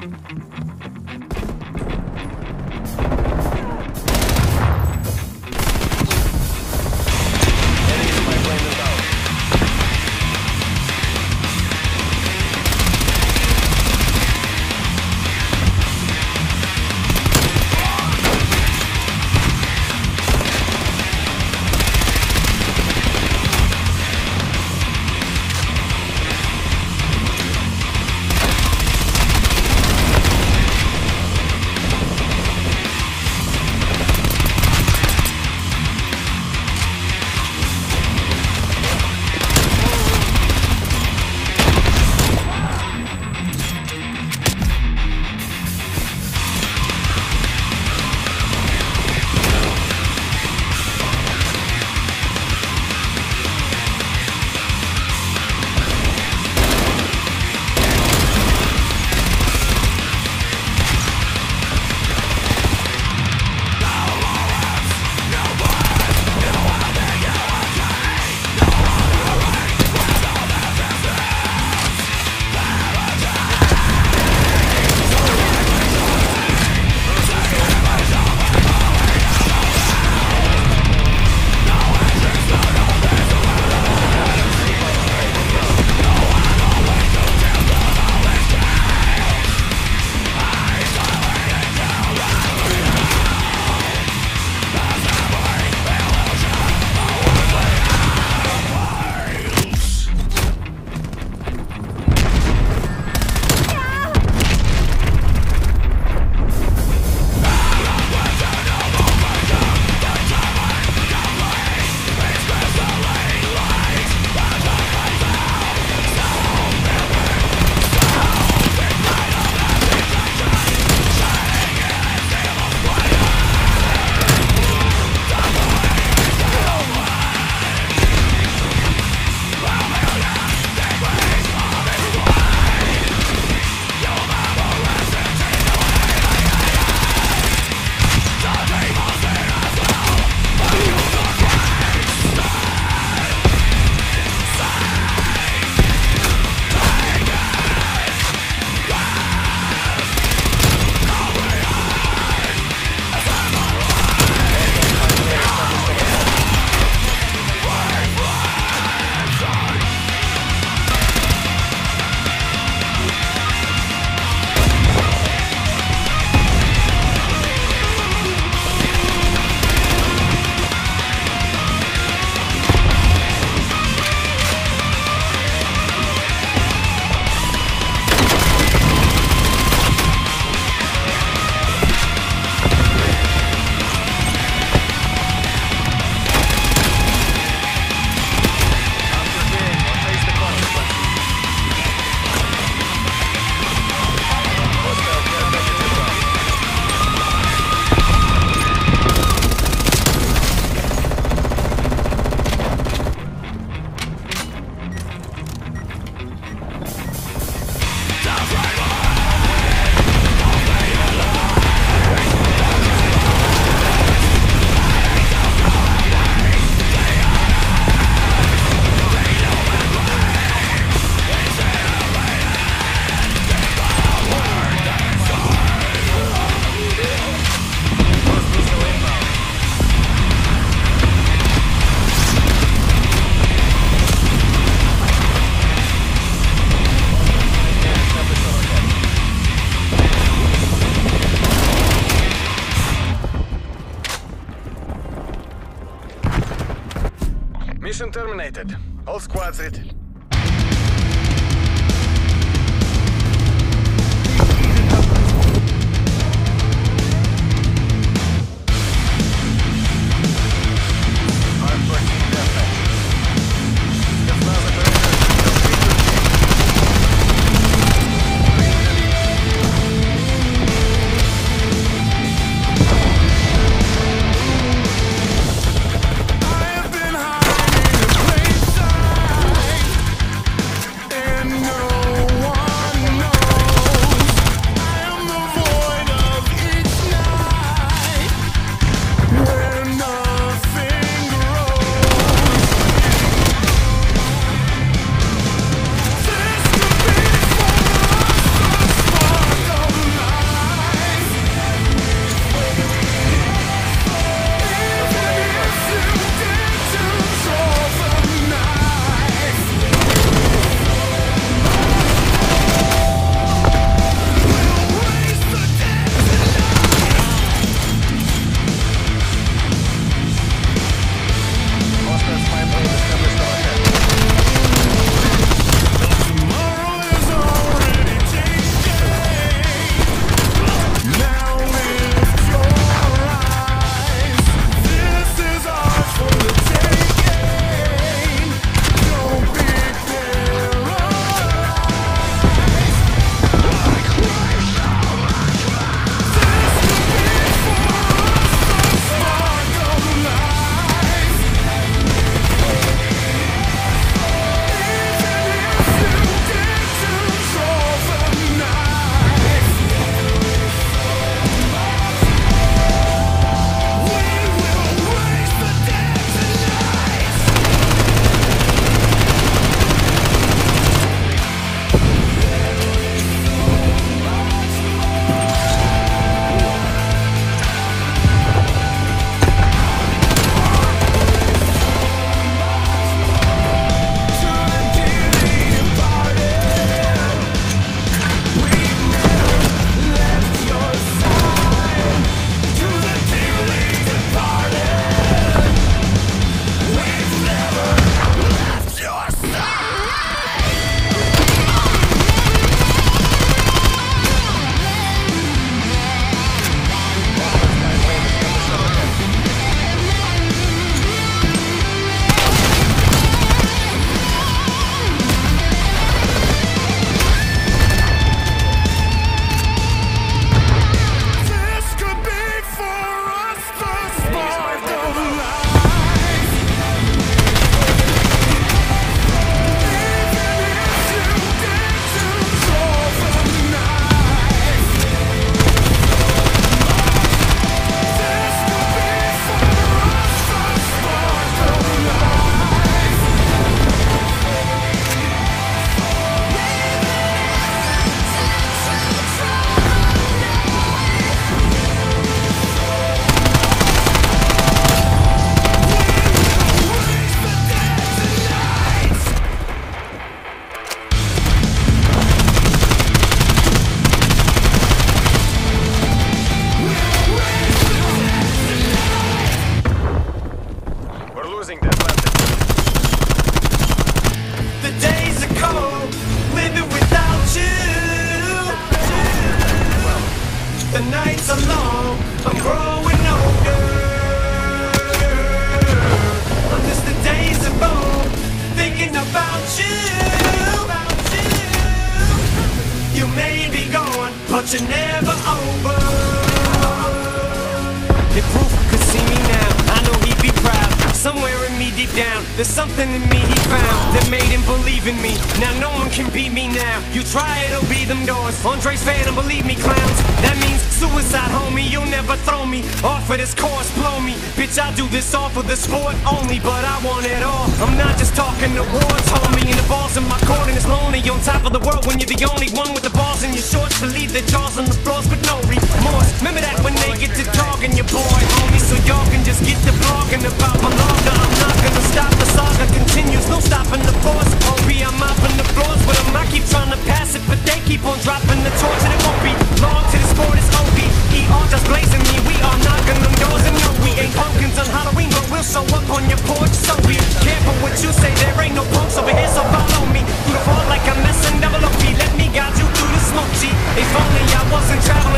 Mm-hmm. Mission terminated. All squads ready. overthrow me. Off of this course, blow me. Bitch, I do this all for the sport only, but I want it all. I'm not just talking awards, homie. And the ball's in my court, and it's lonely on top of the world when you're the only one with the balls in your shorts to leave their jaws on the floors with no remorse. Remember that when they get to talking, your boy, homie. So y'all can just get to blogging about my lager. I'm not gonna stop the saga continues. No stopping the force, homie. I'm up the floors with them. I keep trying to pass it, but they keep on dropping the torch, and it won't be long till the sport is over. We are just blazing me, we are knocking them doors. And yo, we ain't pumpkins on Halloween, but we'll show up on your porch, so be careful what you say, there ain't no punks over here, so follow me, through the fall like a mess and double OP, let me guide you through the smoke, G, if only I wasn't traveling.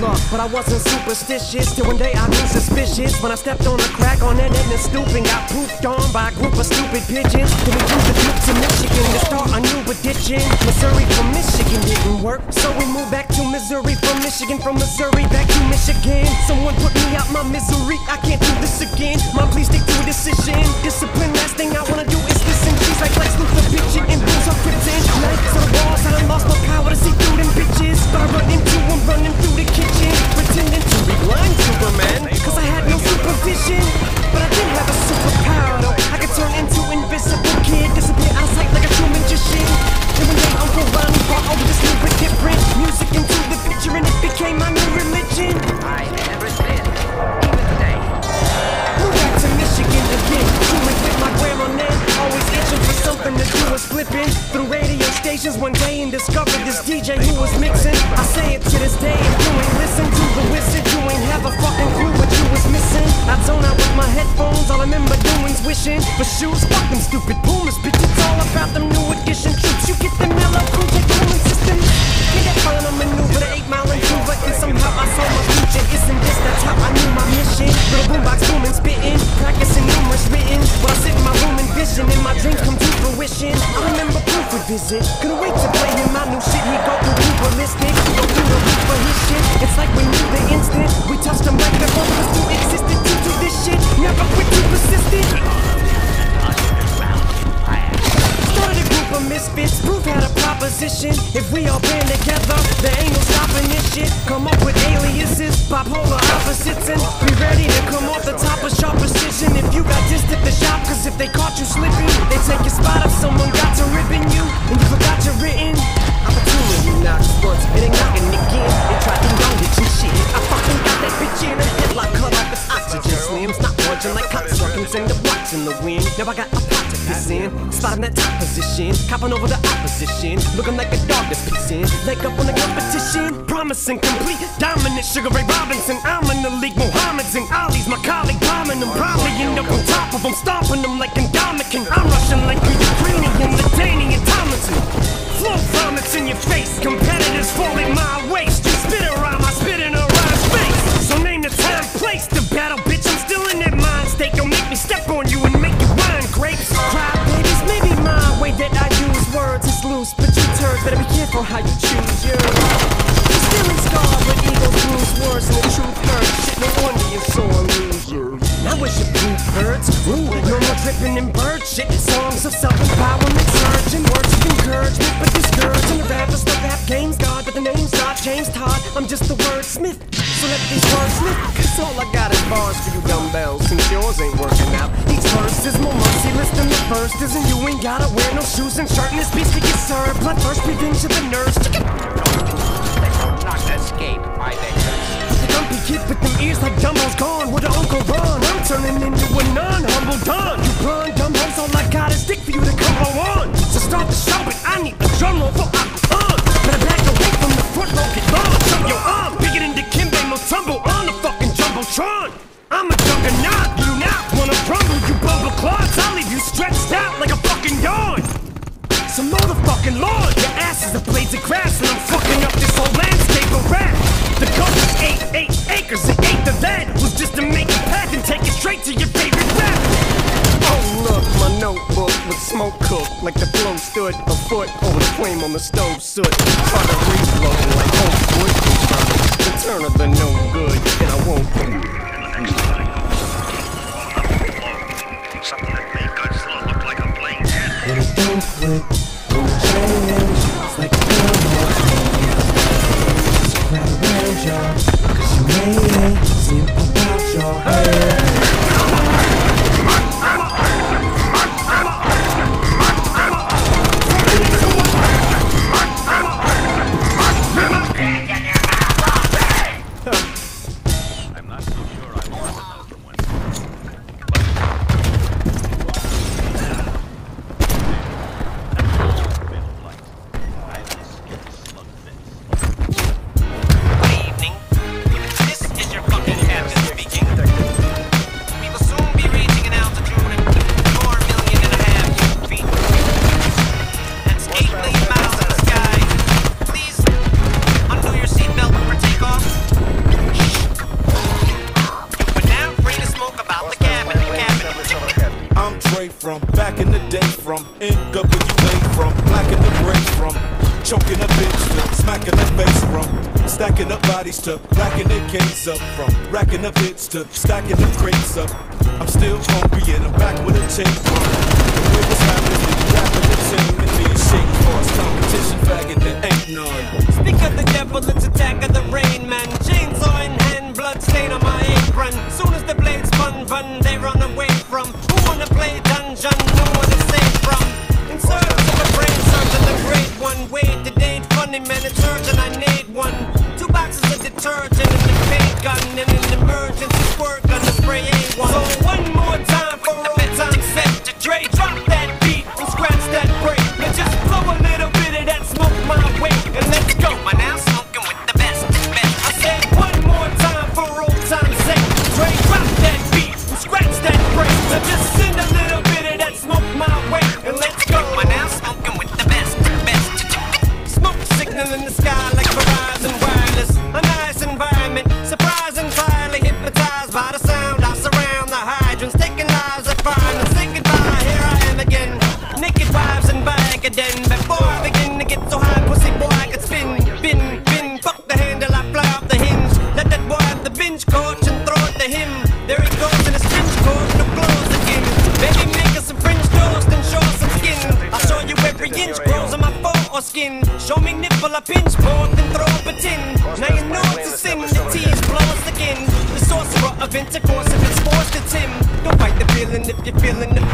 Luck, but I wasn't superstitious. Till one day I grew suspicious when I stepped on a crack on that end and stooping. Got pooped on by a group of stupid pigeons. Then we moved the trip to Michigan to start a new addiction. Missouri from Michigan didn't work, so we moved back to Missouri from Michigan. From Missouri back to Michigan. Someone put me out my misery. I can't do this again. Mom, please stick to a decision. Discipline, last thing I wanna do is listen. She's like Lex Luthor bitching and booze are krypton. Knives the walls, I done lost my power to see through them bitches. But I run into them, running through the kitchen, pretending to be blind Superman. Cause I had no would visit. Couldn't wait to play him my new shit. He go through deep ballistic, go through the roof for his shit. It's like we knew the instant we touched him like the both of us two existed. Due to this shit, never quit, too persistent. Started a group of misfits, proof had a proposition. If we all band together, there ain't no stopping this shit. Come up with aliases, bipolar opposites, and be ready to come off the top with sharp precision. If you got dissed at the shop, cause if they caught you slipping, they take your spot if someone got to ripping you, and you forgot your written. Opportunity knocks once, it ain't knocking again. They tried to young it and shit. I fucking got that bitch in a headlock, cut off its oxygen slims. Not watching like cops cocksuckers and the blocks in the wind. Now I got a pot to piss in, spotting that top position, copping over the opposition, looking like a dog that's pissing. Leg up on the competition, promising complete dominant. Sugar Ray Robinson, I'm in the league. Mohammed's and Ali's my colleague, bombing them. Probably end up on top of them, stomping them like Indomitian. I'm rushing like a Ukrainian, Lithuanian, Tomlinson. Flow vomits in your face, competitors falling my waist. You spit around turds better be careful how you choose. You're still scarred, but egos bruise worse, and the truth hurts. Shit, no wonder you're so a loser. Now where's your blue birds? Ooh, no more dripping in bird shit. Songs of self-empowerment, surging words of encouragement, but discouraging. The rappers, James Todd. I'm just a wordsmith. So let these words slip, cause all I got is bars for you dumbbells, since yours ain't working out. Each verse is more merciless than the first is, and you ain't gotta wear no shoes and shirt in this beast to get served. Blood first, revenge of the nerves. Chicken. They will not escape my vengeance. The dumpy kid with them ears like Dumbo's gone. Where the Uncle Ron? I'm turning into a non-humble don. You blonde dumbos, all I got is dick for you to combo on. So start the show, but I need a drum roll for I'm See it your head. days to racking the case up from racking the bits to stacking the crates up. I'm still hungry and I'm back with a chain on. The was happening, rapping the team and being shake cause competition faggot there ain't none. Speak of the devil, it's attack of the rain man. Chainsaw in hand, blood stain on my apron. Soon as the blades spun, run, they run away. Sing the you're feeling the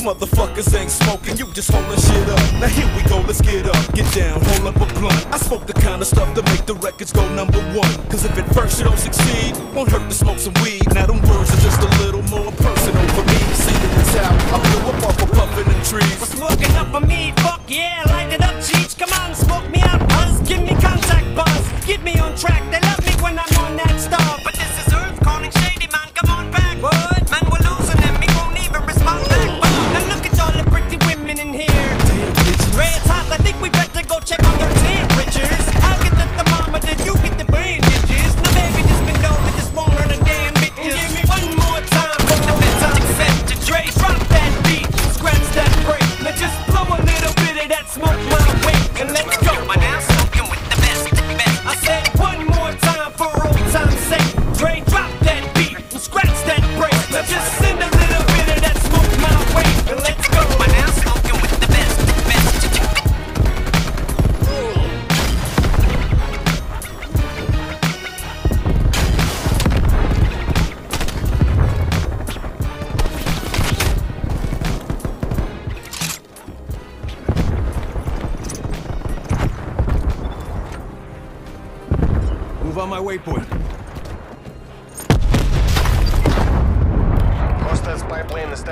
motherfuckers ain't smoking, you just holding shit up. Now here we go, let's get up, get down, hold up a blunt. I smoke the kind of stuff that make the records go number one. Cause if at first you don't succeed, won't hurt to smoke some weed. Now them words are just a little more personal for me. See that it's out, I blew up off a puff in the trees. For smoking up for me, fuck yeah, light it up, cheech. Come on, smoke me out, buzz, give me contact buzz. Get me on track, they love me when I'm on that stuff.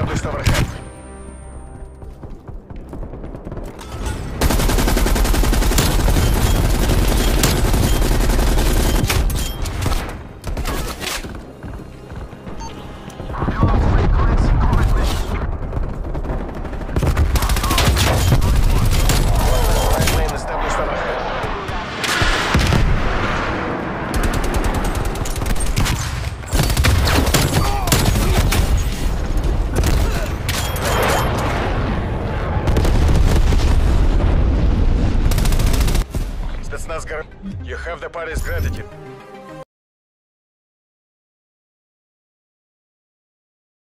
Just overhead. parezca